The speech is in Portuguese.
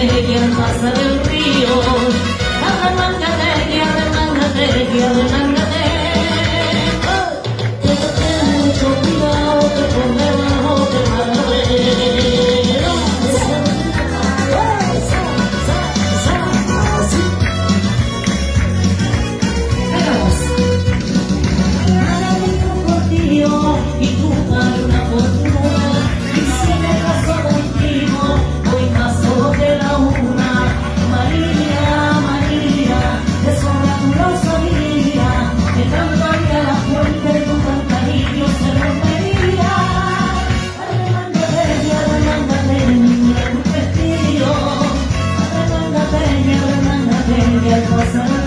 Savior. minha canção